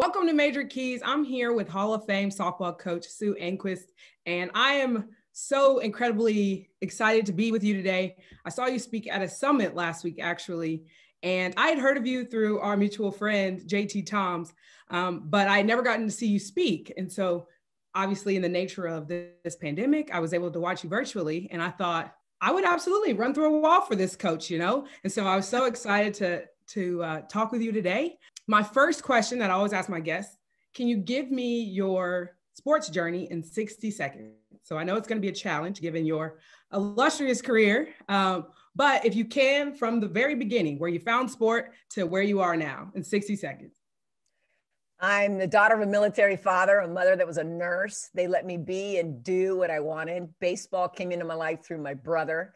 Welcome to Major Keys. I'm here with Hall of Fame softball coach Sue Enquist, and I am so incredibly excited to be with you today. I saw you speak at a summit last week, actually, and I had heard of you through our mutual friend, JT Toms, um, but I had never gotten to see you speak. And so, obviously, in the nature of this, this pandemic, I was able to watch you virtually, and I thought, I would absolutely run through a wall for this coach, you know? And so I was so excited to to uh, talk with you today. My first question that I always ask my guests can you give me your sports journey in 60 seconds? So I know it's going to be a challenge given your illustrious career. Um, but if you can, from the very beginning, where you found sport to where you are now in 60 seconds. I'm the daughter of a military father, a mother that was a nurse. They let me be and do what I wanted. Baseball came into my life through my brother.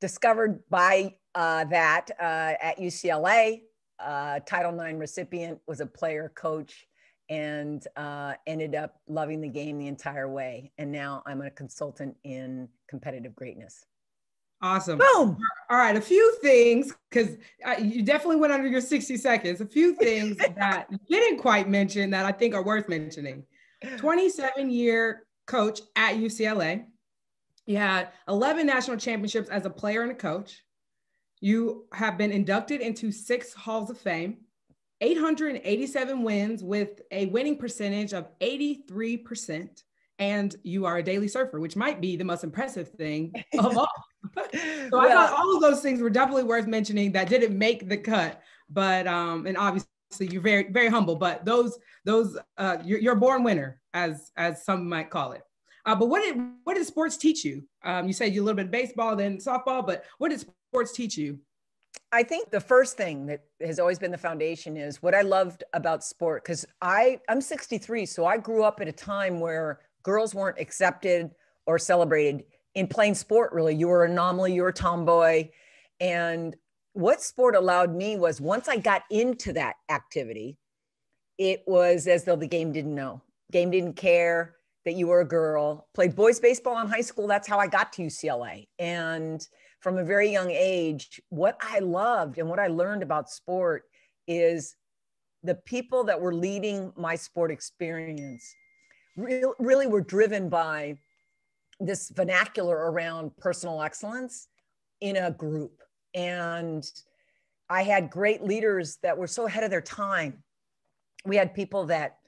Discovered by uh, that uh, at UCLA, uh, Title IX recipient, was a player coach, and uh, ended up loving the game the entire way. And now I'm a consultant in competitive greatness. Awesome. Boom. All right. A few things, because uh, you definitely went under your 60 seconds. A few things that you didn't quite mention that I think are worth mentioning. 27 year coach at UCLA. You had 11 national championships as a player and a coach. You have been inducted into six Halls of Fame, 887 wins with a winning percentage of 83%. And you are a daily surfer, which might be the most impressive thing of all. so well, I thought all of those things were definitely worth mentioning that didn't make the cut. But um, and obviously you're very, very humble, but those, those uh, you're, you're a born winner, as as some might call it. Uh, but what did what did sports teach you? Um, you said you a little bit of baseball, then softball, but what did sports teach you? I think the first thing that has always been the foundation is what I loved about sport because I I'm 63, so I grew up at a time where girls weren't accepted or celebrated in playing sport. Really, you were an anomaly, you were a tomboy, and what sport allowed me was once I got into that activity, it was as though the game didn't know, game didn't care that you were a girl, played boys baseball in high school. That's how I got to UCLA. And from a very young age, what I loved and what I learned about sport is the people that were leading my sport experience really, really were driven by this vernacular around personal excellence in a group. And I had great leaders that were so ahead of their time. We had people that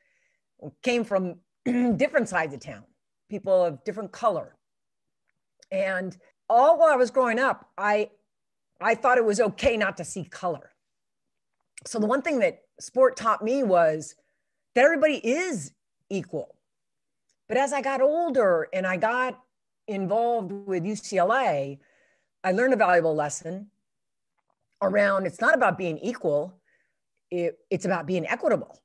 came from different sides of town, people of different color. And all while I was growing up, I I thought it was okay not to see color. So the one thing that sport taught me was that everybody is equal. But as I got older and I got involved with UCLA, I learned a valuable lesson around it's not about being equal, it, it's about being equitable.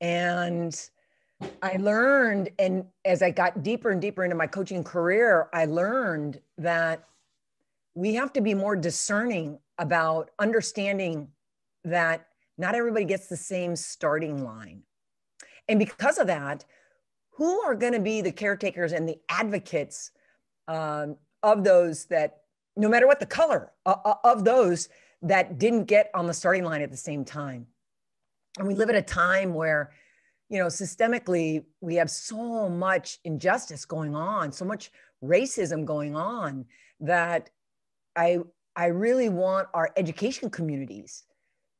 And I learned, and as I got deeper and deeper into my coaching career, I learned that we have to be more discerning about understanding that not everybody gets the same starting line. And because of that, who are going to be the caretakers and the advocates um, of those that, no matter what the color, uh, uh of those that didn't get on the starting line at the same time? And we live at a time where you know, systemically, we have so much injustice going on, so much racism going on that I, I really want our education communities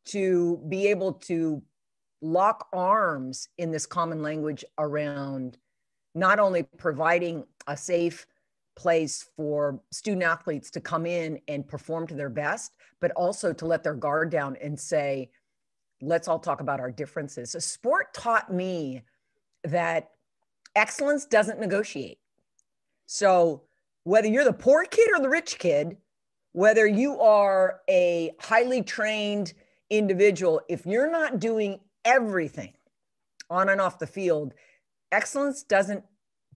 to be able to lock arms in this common language around not only providing a safe place for student athletes to come in and perform to their best, but also to let their guard down and say, let's all talk about our differences. So sport taught me that excellence doesn't negotiate. So whether you're the poor kid or the rich kid, whether you are a highly trained individual, if you're not doing everything on and off the field, excellence doesn't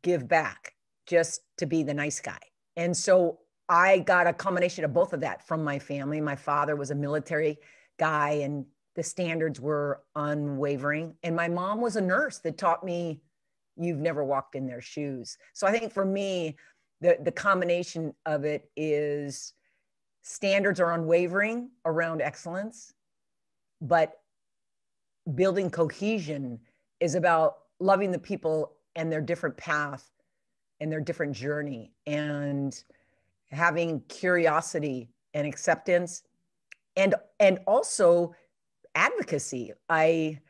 give back just to be the nice guy. And so I got a combination of both of that from my family. My father was a military guy and the standards were unwavering. And my mom was a nurse that taught me you've never walked in their shoes. So I think for me, the, the combination of it is standards are unwavering around excellence, but building cohesion is about loving the people and their different path and their different journey and having curiosity and acceptance and and also advocacy. I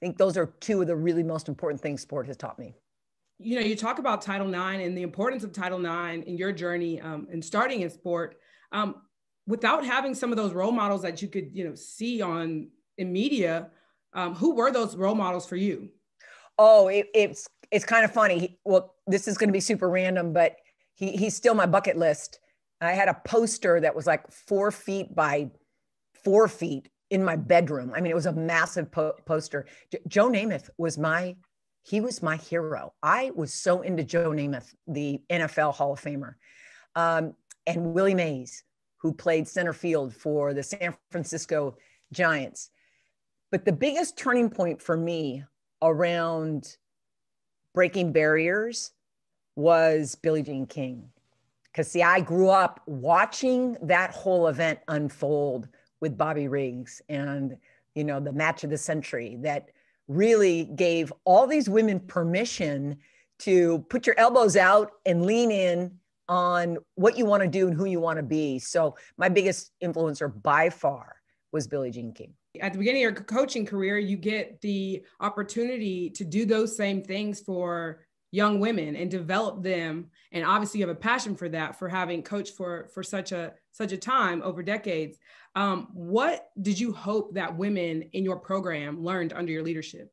think those are two of the really most important things sport has taught me. You know you talk about title ix and the importance of title ix in your journey um, and starting in sport. Um, without having some of those role models that you could you know see on in media um, who were those role models for you? Oh it, it's it's kind of funny. Well this is going to be super random but he, he's still my bucket list. I had a poster that was like four feet by four feet in my bedroom i mean it was a massive po- poster J- joe namath was my he was my hero i was so into joe namath the nfl hall of famer um, and willie mays who played center field for the San Francisco Giants. But the biggest turning point for me around breaking barriers was Billie Jean King. Because, see, I grew up watching that whole event unfold with Bobby Riggs and, you know, the match of the century that really gave all these women permission to put your elbows out and lean in on what you want to do and who you want to be. So my biggest influencer by far was Billie Jean King. At the beginning of your coaching career, you get the opportunity to do those same things for young women and develop them. And obviously you have a passion for that, for having coached for, for such a such a time over decades. Um, what did you hope that women in your program learned under your leadership?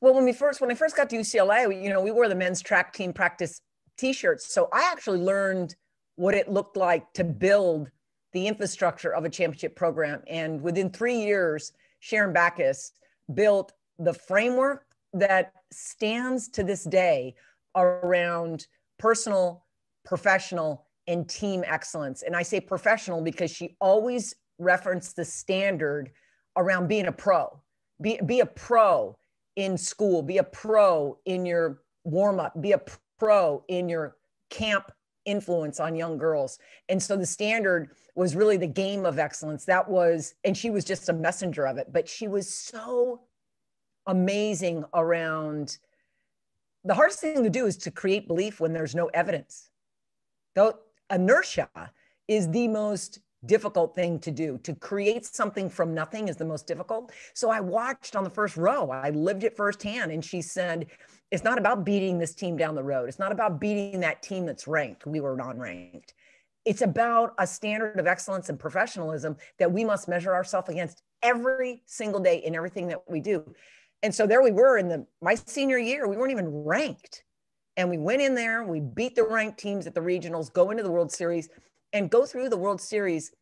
Well, when we first when I first got to UCLA, we, you know, we wore the men's track team practice t-shirts. So I actually learned what it looked like to build the infrastructure of a championship program. And within three years, Sharon Backus built the framework that stands to this day around personal, professional, and team excellence. And I say professional because she always referenced the standard around being a pro. Be, be a pro in school, be a pro in your warm up, be a pro in your camp influence on young girls. And so the standard was really the game of excellence. That was, and she was just a messenger of it, but she was so amazing around the hardest thing to do is to create belief when there's no evidence. Though inertia is the most difficult thing to do. To create something from nothing is the most difficult. So I watched on the first row, I lived it firsthand. And she said, it's not about beating this team down the road. It's not about beating that team that's ranked. We were non ranked. It's about a standard of excellence and professionalism that we must measure ourselves against every single day in everything that we do. And so there we were in the my senior year, we weren't even ranked. And we went in there, we beat the ranked teams at the regionals, go into the World Series, and go through the World Series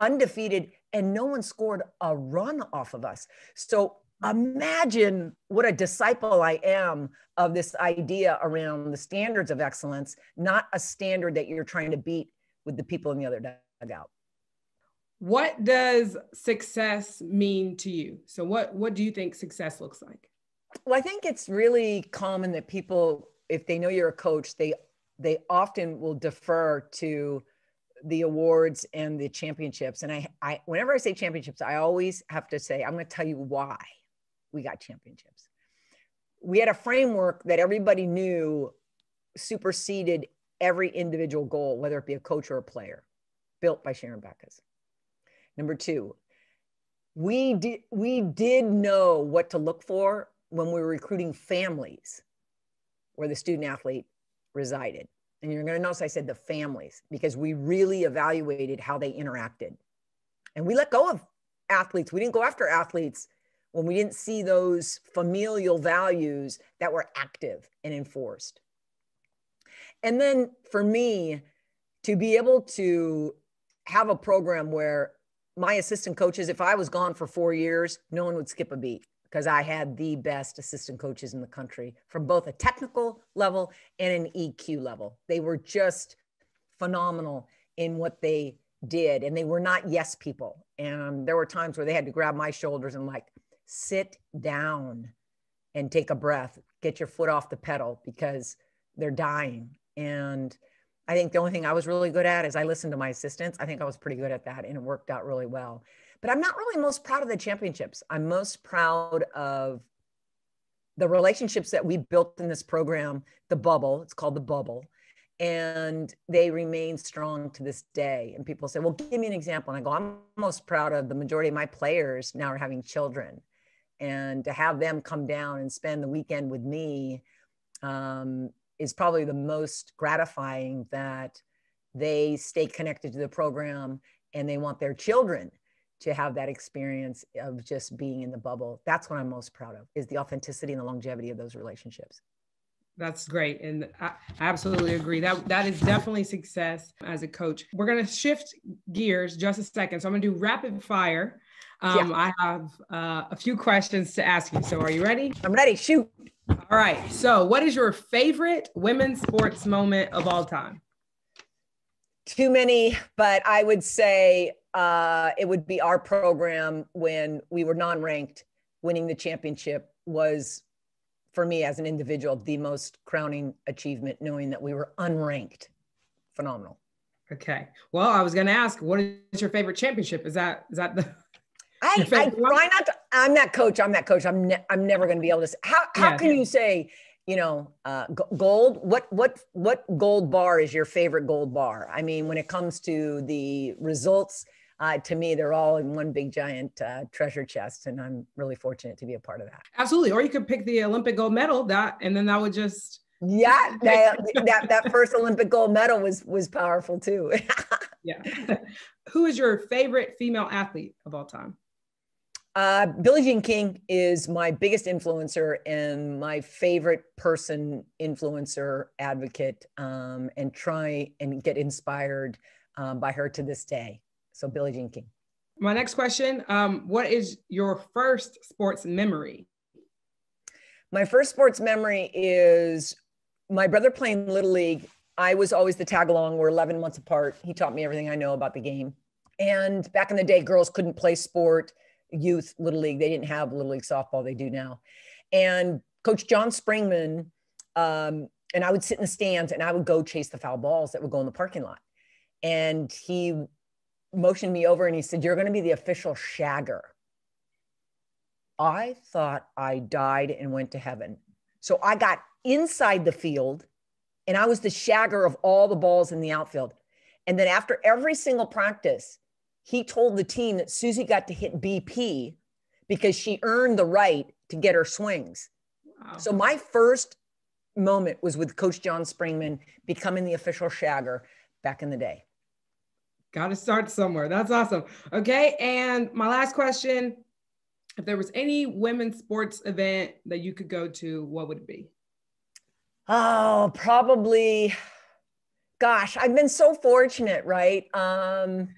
undefeated, and no one scored a run off of us. So imagine what a disciple I am of this idea around the standards of excellence, not a standard that you're trying to beat with the people in the other dugout. What does success mean to you? So what what do you think success looks like? Well, I think it's really common that people if they know you're a coach, they they often will defer to the awards and the championships. And I, I, whenever I say championships, I always have to say, I'm going to tell you why we got championships. We had a framework that everybody knew superseded every individual goal, whether it be a coach or a player, built by Sharon Backus. Number two, we did, we did know what to look for when we were recruiting families where the student athlete resided. And you're going to notice I said the families because we really evaluated how they interacted. And we let go of athletes. We didn't go after athletes when we didn't see those familial values that were active and enforced. And then for me, to be able to have a program where my assistant coaches, if I was gone for four years, no one would skip a beat because I had the best assistant coaches in the country from both a technical level and an EQ level. They were just phenomenal in what they did, and they were not yes people. And there were times where they had to grab my shoulders and like, sit down and take a breath, get your foot off the pedal because they're dying. And I think the only thing I was really good at is I listened to my assistants. I think I was pretty good at that and it worked out really well. But I'm not really most proud of the championships. I'm most proud of the relationships that we built in this program, the bubble, it's called the bubble, and they remain strong to this day. And people say, well, give me an example. And I go, I'm most proud of the majority of my players now are having children. And to have them come down and spend the weekend with me um, is probably the most gratifying that they stay connected to the program and they want their children to have that experience of just being in the bubble. That's what I'm most proud of is the authenticity and the longevity of those relationships. That's great. And I absolutely agree. That that is definitely success as a coach. We're gonna shift gears just a second. So I'm gonna do rapid fire. Um, yeah. I have uh, a few questions to ask you. So are you ready? I'm ready. Shoot. All right. So what is your favorite women's sports moment of all time? Too many, but I would say uh, it would be our program when we were non-ranked winning the championship was for me as an individual the most crowning achievement knowing that we were unranked phenomenal okay well i was going to ask what is your favorite championship is that is that the I, I try not to. I'm that coach. I'm that coach. I'm ne- I'm never going to be able to. Say, how how yeah, can yeah. you say you know uh, gold? What what what gold bar is your favorite gold bar? I mean, when it comes to the results, uh, to me, they're all in one big giant uh, treasure chest, and I'm really fortunate to be a part of that. Absolutely. Or you could pick the Olympic gold medal, that, and then that would just. Yeah, that, that that first Olympic gold medal was was powerful too. yeah. Who is your favorite female athlete of all time? Uh, Billie Jean King is my biggest influencer and my favorite person, influencer, advocate, um, and try and get inspired um, by her to this day. So Billie Jean King. My next question: um, What is your first sports memory? My first sports memory is my brother playing little league. I was always the tag along. We're 11 months apart. He taught me everything I know about the game. And back in the day, girls couldn't play sport, youth, little league. They didn't have little league softball. They do now. And Coach John Springman, um, and I would sit in the stands and I would go chase the foul balls that would go in the parking lot. And he motioned me over and he said, You're going to be the official shagger. I thought I died and went to heaven. So I got inside the field and I was the shagger of all the balls in the outfield. And then after every single practice, he told the team that Susie got to hit BP because she earned the right to get her swings. Wow. So my first moment was with Coach John Springman becoming the official shagger back in the day. Got to start somewhere. That's awesome. Okay. And my last question if there was any women's sports event that you could go to, what would it be? Oh, probably. Gosh, I've been so fortunate, right? Um,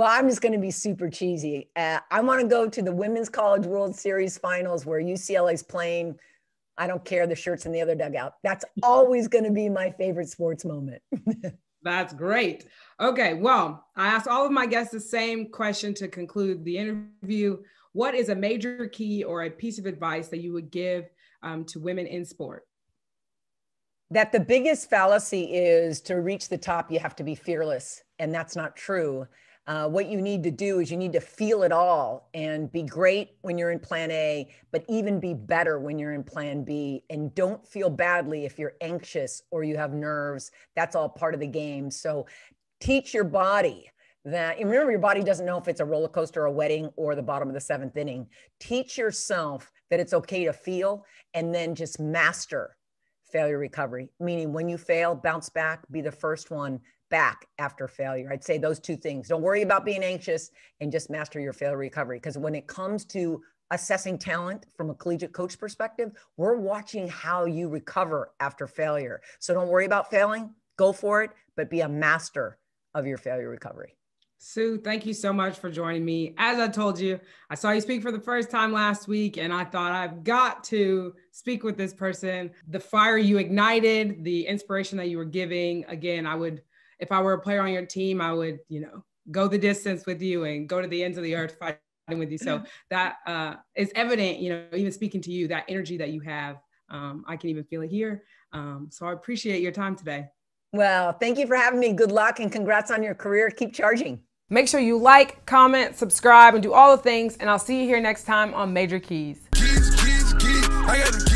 well, I'm just going to be super cheesy. Uh, I want to go to the Women's College World Series finals where UCLA is playing. I don't care the shirts in the other dugout. That's always going to be my favorite sports moment. That's great. Okay, well, I asked all of my guests the same question to conclude the interview. What is a major key or a piece of advice that you would give um, to women in sport? That the biggest fallacy is to reach the top, you have to be fearless. And that's not true. Uh, what you need to do is you need to feel it all and be great when you're in plan A, but even be better when you're in plan B. And don't feel badly if you're anxious or you have nerves. That's all part of the game. So teach your body that remember your body doesn't know if it's a roller coaster a wedding or the bottom of the seventh inning teach yourself that it's okay to feel and then just master failure recovery meaning when you fail bounce back be the first one back after failure. I'd say those two things. Don't worry about being anxious and just master your failure recovery. Because when it comes to assessing talent from a collegiate coach perspective, we're watching how you recover after failure. So don't worry about failing, go for it, but be a master of your failure recovery. Sue, thank you so much for joining me. As I told you, I saw you speak for the first time last week, and I thought I've got to speak with this person. The fire you ignited, the inspiration that you were giving. Again, I would if I were a player on your team, I would, you know, go the distance with you and go to the ends of the earth fighting with you. So mm-hmm. that uh, is evident, you know, even speaking to you, that energy that you have, um, I can even feel it here. Um, so I appreciate your time today. Well, thank you for having me. Good luck and congrats on your career. Keep charging. Make sure you like, comment, subscribe, and do all the things. And I'll see you here next time on Major Keys. Keys, keys, keys.